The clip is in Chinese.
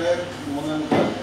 哎，我们。